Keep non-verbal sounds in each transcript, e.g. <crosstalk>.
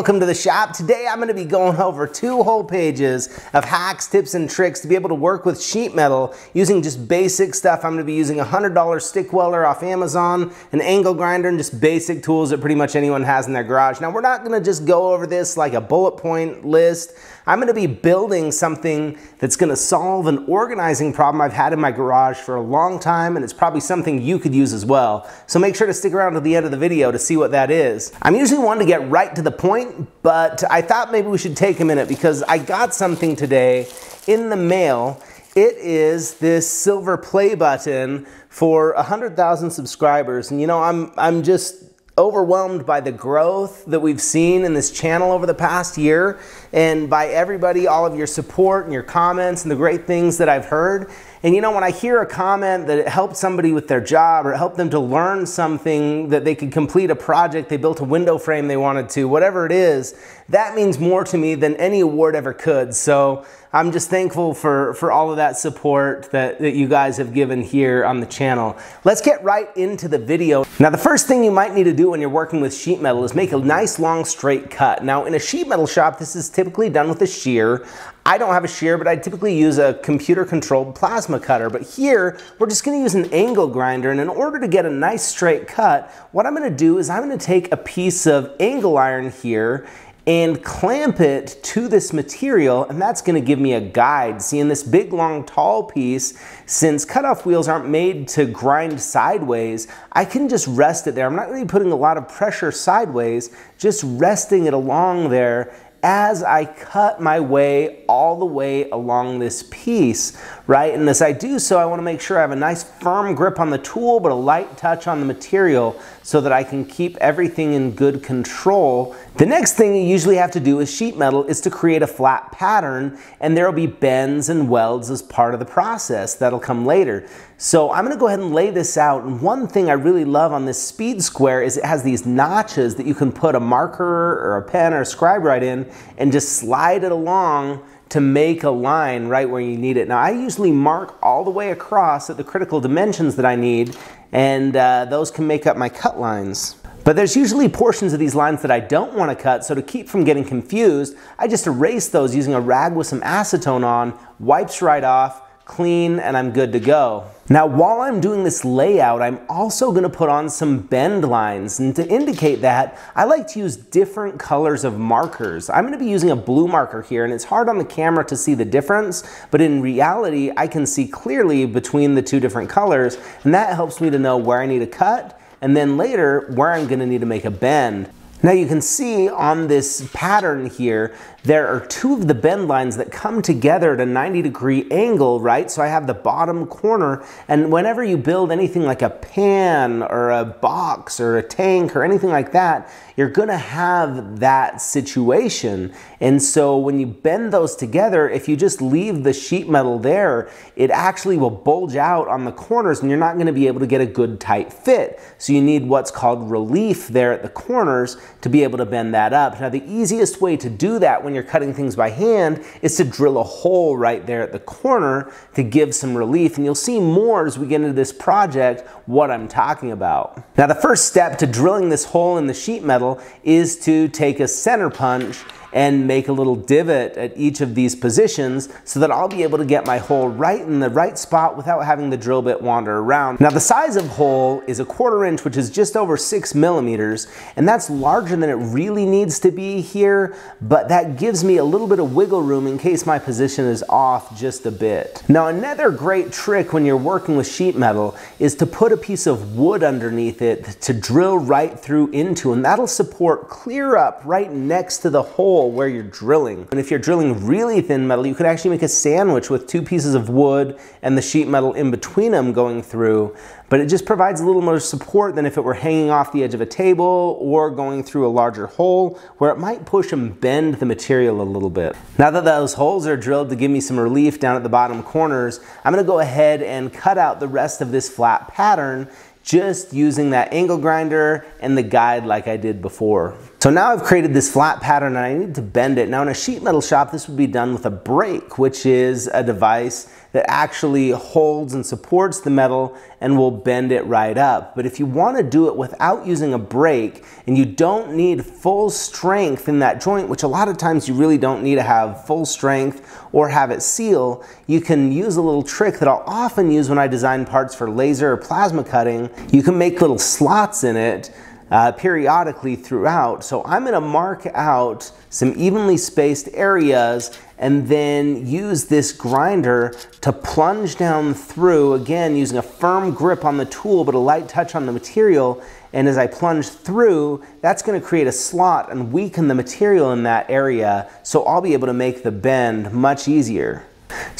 welcome to the shop. Today I'm going to be going over two whole pages of hacks, tips, and tricks to be able to work with sheet metal using just basic stuff. I'm going to be using a $100 stick welder off Amazon, an angle grinder, and just basic tools that pretty much anyone has in their garage. Now we're not going to just go over this like a bullet point list. I'm going to be building something that's going to solve an organizing problem I've had in my garage for a long time, and it's probably something you could use as well. So make sure to stick around to the end of the video to see what that is. I'm usually one to get right to the point, but I thought maybe we should take a minute because I got something today in the mail. It is this silver play button for 100,000 subscribers. And you know, I'm, I'm just overwhelmed by the growth that we've seen in this channel over the past year and by everybody, all of your support and your comments and the great things that I've heard. And you know, when I hear a comment that it helped somebody with their job or it helped them to learn something that they could complete a project, they built a window frame they wanted to, whatever it is, that means more to me than any award ever could. So I'm just thankful for, for all of that support that, that you guys have given here on the channel. Let's get right into the video. Now, the first thing you might need to do when you're working with sheet metal is make a nice long straight cut. Now, in a sheet metal shop, this is typically done with a shear. I don't have a shear, but I typically use a computer controlled plasma cutter. But here, we're just gonna use an angle grinder. And in order to get a nice straight cut, what I'm gonna do is I'm gonna take a piece of angle iron here and clamp it to this material and that's gonna give me a guide. See in this big long tall piece, since cutoff wheels aren't made to grind sideways, I can just rest it there. I'm not really putting a lot of pressure sideways, just resting it along there as I cut my way all the way along this piece, right? And as I do so, I wanna make sure I have a nice firm grip on the tool, but a light touch on the material so that I can keep everything in good control. The next thing you usually have to do with sheet metal is to create a flat pattern, and there'll be bends and welds as part of the process. That'll come later. So I'm gonna go ahead and lay this out. And one thing I really love on this speed square is it has these notches that you can put a marker or a pen or a scribe right in and just slide it along to make a line right where you need it. Now I usually mark all the way across at the critical dimensions that I need and uh, those can make up my cut lines. But there's usually portions of these lines that I don't want to cut, so to keep from getting confused, I just erase those using a rag with some acetone on, wipes right off, clean, and I'm good to go. Now, while I'm doing this layout, I'm also gonna put on some bend lines. And to indicate that, I like to use different colors of markers. I'm gonna be using a blue marker here, and it's hard on the camera to see the difference, but in reality, I can see clearly between the two different colors, and that helps me to know where I need to cut, and then later, where I'm gonna need to make a bend. Now you can see on this pattern here, there are two of the bend lines that come together at a 90 degree angle, right? So I have the bottom corner, and whenever you build anything like a pan or a box or a tank or anything like that, you're gonna have that situation. And so when you bend those together, if you just leave the sheet metal there, it actually will bulge out on the corners and you're not gonna be able to get a good tight fit. So you need what's called relief there at the corners to be able to bend that up. Now the easiest way to do that when you're cutting things by hand is to drill a hole right there at the corner to give some relief. And you'll see more as we get into this project what I'm talking about. Now the first step to drilling this hole in the sheet metal is to take a center punch and make a little divot at each of these positions so that I'll be able to get my hole right in the right spot without having the drill bit wander around. Now the size of hole is a quarter inch, which is just over six millimeters, and that's larger than it really needs to be here, but that gives me a little bit of wiggle room in case my position is off just a bit. Now another great trick when you're working with sheet metal is to put a piece of wood underneath it to drill right through into, and that'll support clear up right next to the hole hole where you're drilling. And if you're drilling really thin metal, you could actually make a sandwich with two pieces of wood and the sheet metal in between them going through. But it just provides a little more support than if it were hanging off the edge of a table or going through a larger hole where it might push and bend the material a little bit. Now that those holes are drilled to give me some relief down at the bottom corners, I'm gonna go ahead and cut out the rest of this flat pattern just using that angle grinder and the guide like I did before. So now I've created this flat pattern and I need to bend it. Now in a sheet metal shop, this would be done with a brake, which is a device that actually holds and supports the metal and will bend it right up. But if you want to do it without using a brake and you don't need full strength in that joint, which a lot of times you really don't need to have full strength or have it seal, you can use a little trick that I'll often use when I design parts for laser or plasma cutting. You can make little slots in it uh, periodically throughout. So I'm gonna mark out some evenly spaced areas and then use this grinder to plunge down through, again, using a firm grip on the tool, but a light touch on the material. And as I plunge through, that's gonna create a slot and weaken the material in that area. So I'll be able to make the bend much easier.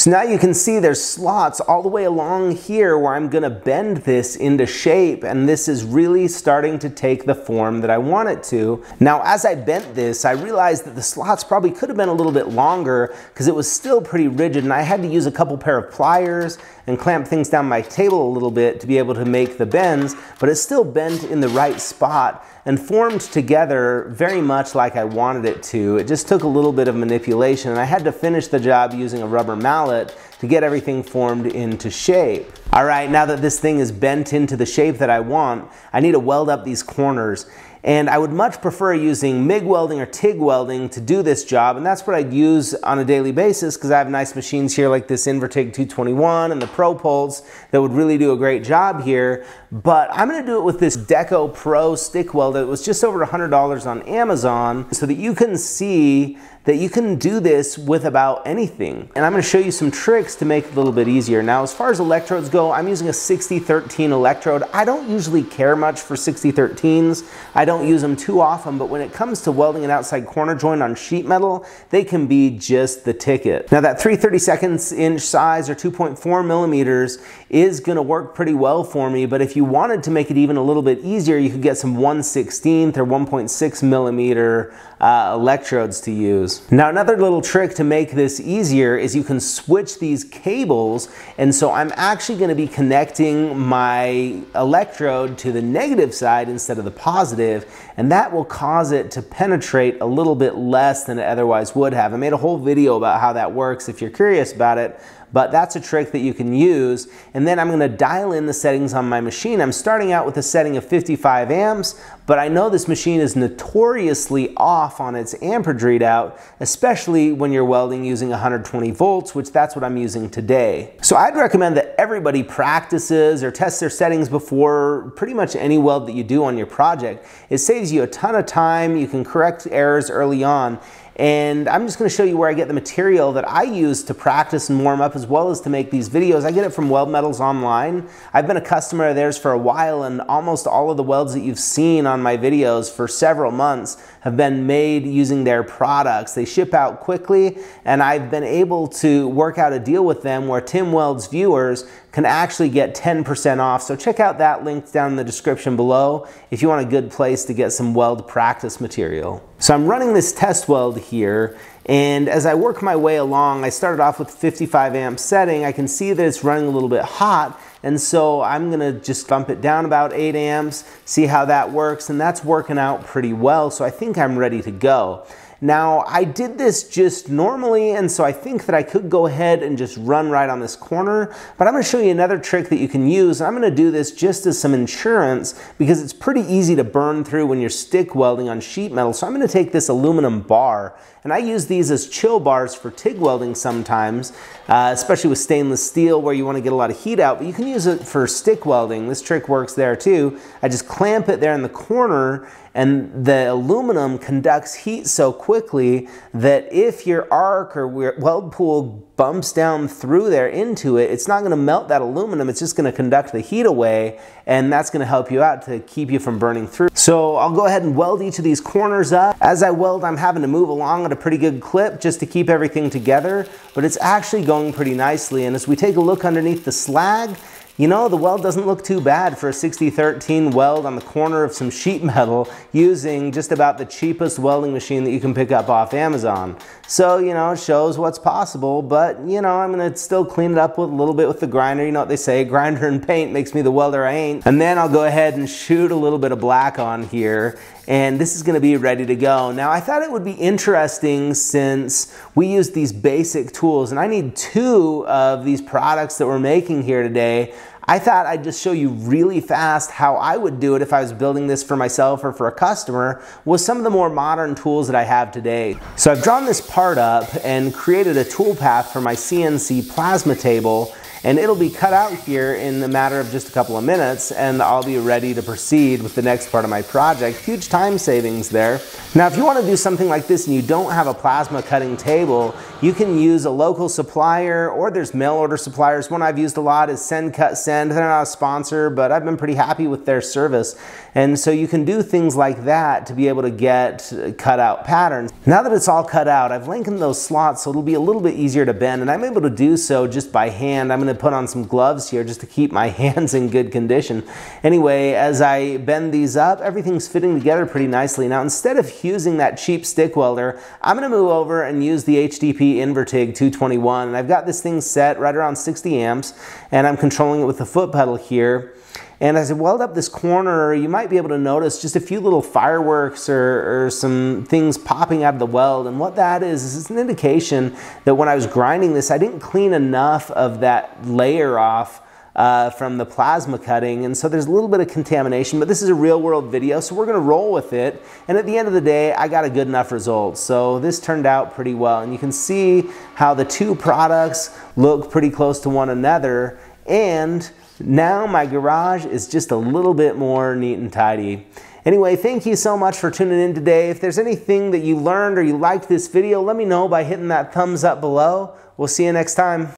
So now you can see there's slots all the way along here where I'm gonna bend this into shape and this is really starting to take the form that I want it to. Now as I bent this, I realized that the slots probably could have been a little bit longer because it was still pretty rigid and I had to use a couple pair of pliers and clamp things down my table a little bit to be able to make the bends, but it's still bent in the right spot and formed together very much like I wanted it to. It just took a little bit of manipulation and I had to finish the job using a rubber mallet to get everything formed into shape. All right, now that this thing is bent into the shape that I want, I need to weld up these corners. And I would much prefer using MIG welding or TIG welding to do this job. And that's what I'd use on a daily basis because I have nice machines here like this Invertig 221 and the ProPulse that would really do a great job here. But I'm gonna do it with this DekoPro stick welder. that was just over $100 on Amazon so that you can see that you can do this with about anything. And I'm gonna show you some tricks to make it a little bit easier. Now, as far as electrodes go, I'm using a 6013 electrode. I don't usually care much for 6013s. I don't use them too often, but when it comes to welding an outside corner joint on sheet metal, they can be just the ticket. Now that 3 32 inch size or 2.4 millimeters is gonna work pretty well for me, but if you wanted to make it even a little bit easier, you could get some 1 16th or 1.6 millimeter uh, electrodes to use. Now another little trick to make this easier is you can switch these cables and so I'm actually going to be connecting my electrode to the negative side instead of the positive and that will cause it to penetrate a little bit less than it otherwise would have. I made a whole video about how that works if you're curious about it but that's a trick that you can use. And then I'm gonna dial in the settings on my machine. I'm starting out with a setting of 55 amps, but I know this machine is notoriously off on its amperage readout, especially when you're welding using 120 volts, which that's what I'm using today. So I'd recommend that everybody practices or tests their settings before pretty much any weld that you do on your project. It saves you a ton of time, you can correct errors early on, and I'm just gonna show you where I get the material that I use to practice and warm up as well as to make these videos. I get it from Weld Metals Online. I've been a customer of theirs for a while and almost all of the welds that you've seen on my videos for several months have been made using their products. They ship out quickly and I've been able to work out a deal with them where TimWelds viewers can actually get 10% off. So check out that link down in the description below if you want a good place to get some weld practice material. So I'm running this test weld here and as I work my way along, I started off with 55 amp setting. I can see that it's running a little bit hot and so I'm gonna just bump it down about 8 amps, see how that works, and that's working out pretty well, so I think I'm ready to go. Now, I did this just normally, and so I think that I could go ahead and just run right on this corner, but I'm gonna show you another trick that you can use, I'm gonna do this just as some insurance because it's pretty easy to burn through when you're stick welding on sheet metal. So I'm gonna take this aluminum bar, and I use these as chill bars for TIG welding sometimes, uh, especially with stainless steel where you wanna get a lot of heat out, but you can use it for stick welding. This trick works there too. I just clamp it there in the corner and the aluminum conducts heat so quickly that if your arc or weld pool bumps down through there into it, it's not going to melt that aluminum. It's just going to conduct the heat away, and that's going to help you out to keep you from burning through. So I'll go ahead and weld each of these corners up. As I weld, I'm having to move along at a pretty good clip just to keep everything together, but it's actually going pretty nicely. And as we take a look underneath the slag, you know, the weld doesn't look too bad for a 6013 weld on the corner of some sheet metal using just about the cheapest welding machine that you can pick up off Amazon. So, you know, it shows what's possible, but, you know, I'm gonna still clean it up with a little bit with the grinder. You know what they say, grinder and paint makes me the welder I ain't. And then I'll go ahead and shoot a little bit of black on here and this is gonna be ready to go. Now I thought it would be interesting since we use these basic tools and I need two of these products that we're making here today I thought I'd just show you really fast how I would do it if I was building this for myself or for a customer with some of the more modern tools that I have today. So I've drawn this part up and created a toolpath for my CNC plasma table and it'll be cut out here in a matter of just a couple of minutes and I'll be ready to proceed with the next part of my project. Huge time savings there. Now if you want to do something like this and you don't have a plasma cutting table, you can use a local supplier or there's mail order suppliers. One I've used a lot is Send Cut Send. They're not a sponsor, but I've been pretty happy with their service. And so you can do things like that to be able to get cut out patterns. Now that it's all cut out, I've lengthened those slots so it'll be a little bit easier to bend and I'm able to do so just by hand. I'm going to put on some gloves here just to keep my <laughs> hands in good condition. Anyway, as I bend these up, everything's fitting together pretty nicely. Now instead of using that cheap stick welder, I'm going to move over and use the HTP Invertig 221 and I've got this thing set right around 60 amps and I'm controlling it with the foot pedal here. And as I weld up this corner, you might be able to notice just a few little fireworks or, or, some things popping out of the weld. And what that is, is it's an indication that when I was grinding this, I didn't clean enough of that layer off uh, from the plasma cutting. And so there's a little bit of contamination, but this is a real world video, so we're gonna roll with it. And at the end of the day, I got a good enough result. So this turned out pretty well. And you can see how the two products look pretty close to one another. And now my garage is just a little bit more neat and tidy. Anyway, thank you so much for tuning in today. If there's anything that you learned or you liked this video, let me know by hitting that thumbs up below. We'll see you next time.